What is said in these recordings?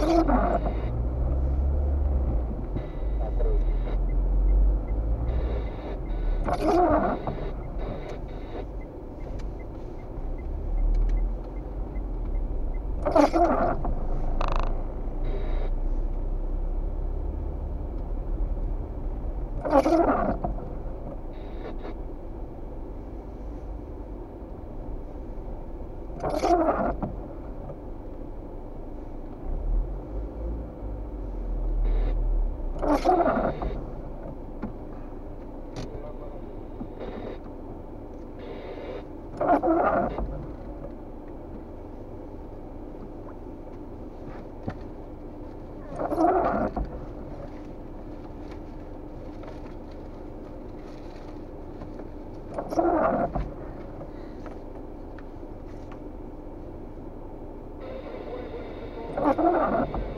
you Ha ha ha!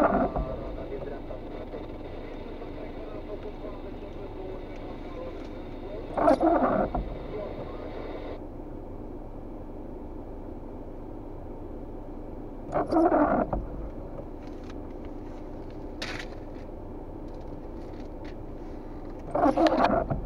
Thank you.